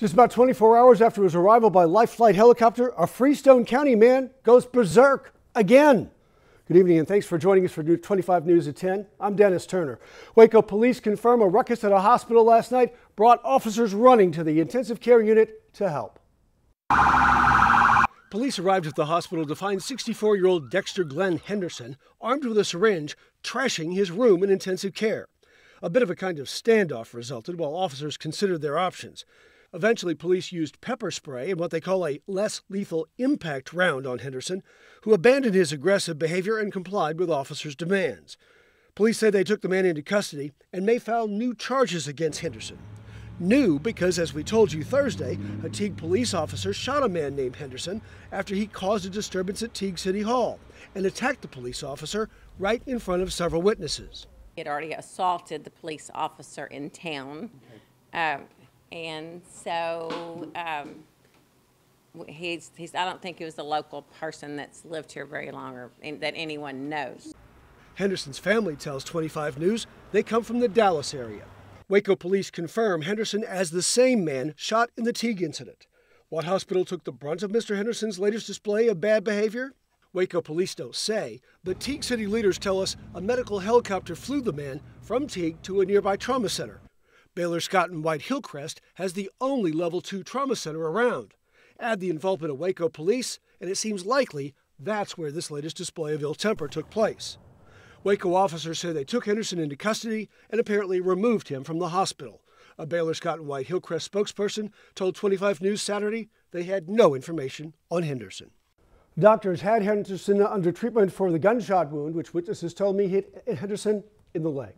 Just about 24 hours after his arrival by Life Flight helicopter, a Freestone County man goes berserk again. Good evening and thanks for joining us for 25 News at 10. I'm Dennis Turner. Waco police confirm a ruckus at a hospital last night brought officers running to the intensive care unit to help. Police arrived at the hospital to find 64 year old Dexter Glenn Henderson armed with a syringe trashing his room in intensive care. A bit of a kind of standoff resulted while officers considered their options. Eventually, police used pepper spray and what they call a less lethal impact round on Henderson, who abandoned his aggressive behavior and complied with officers' demands. Police say they took the man into custody and may file new charges against Henderson. New because, as we told you Thursday, a Teague police officer shot a man named Henderson after he caused a disturbance at Teague City Hall and attacked the police officer right in front of several witnesses. He had already assaulted the police officer in town. Okay. Um, and so um, he's, he's, I don't think he was a local person that's lived here very long or that anyone knows. Henderson's family tells 25 News they come from the Dallas area. Waco police confirm Henderson as the same man shot in the Teague incident. What hospital took the brunt of Mr. Henderson's latest display of bad behavior? Waco police don't say, but Teague City leaders tell us a medical helicopter flew the man from Teague to a nearby trauma center. Baylor Scott and White Hillcrest has the only level 2 trauma center around. Add the involvement of Waco police, and it seems likely that's where this latest display of ill temper took place. Waco officers say they took Henderson into custody and apparently removed him from the hospital. A Baylor Scott and White Hillcrest spokesperson told 25 News Saturday they had no information on Henderson. Doctors had Henderson under treatment for the gunshot wound, which witnesses told me hit Henderson in the leg.